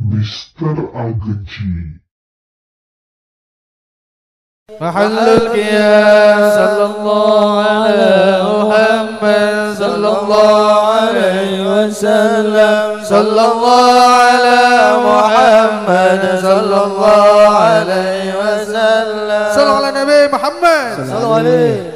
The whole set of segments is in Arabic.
مستر أجي محل القيام صلى الله على محمد صلى الله عليه وسلم. صلى الله على محمد صلى الله عليه وسلم. صلى على النبي محمد. صلى الله عليه.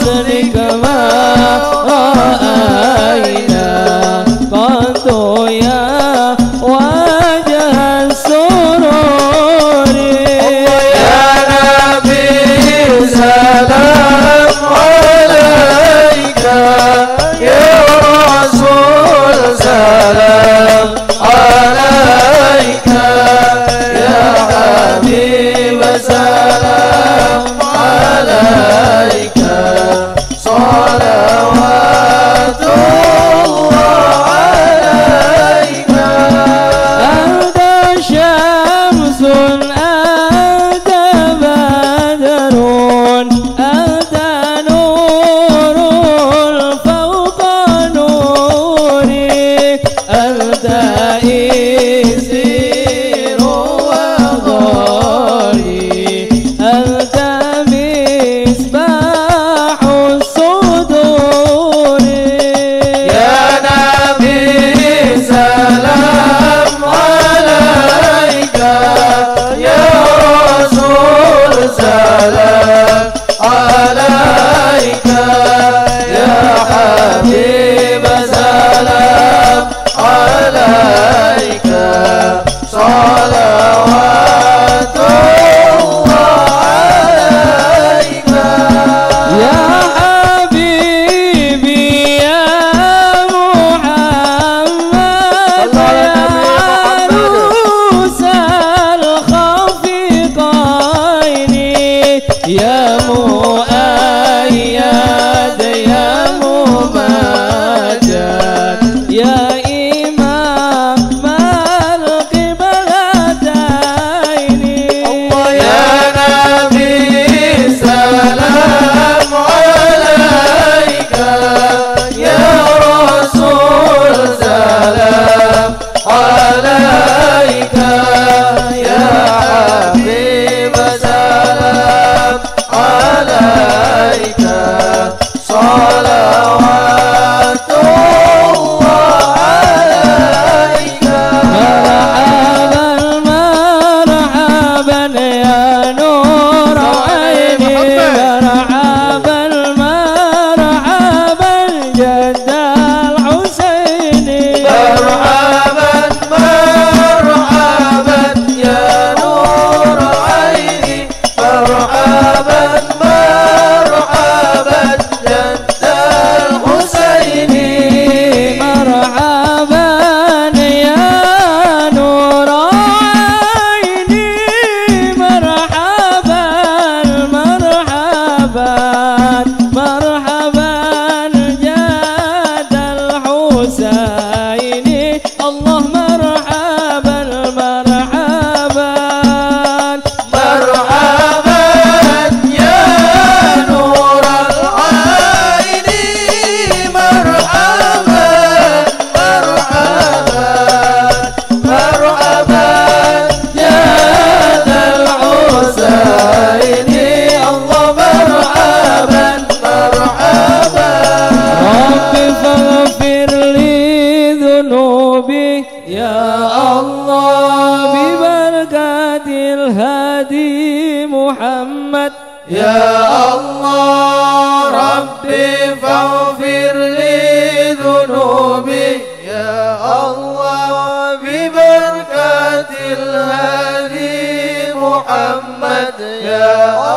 Sadhika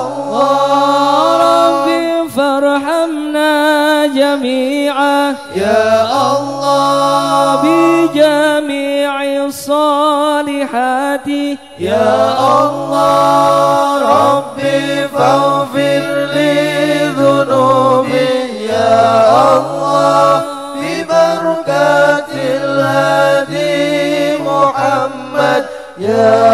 الله ربي فارحمنا جميعا. يا الله بجميع الصالحات. يا الله ربي فاغفر لي ذنوبي. يا الله ببركات الهدي محمد. يا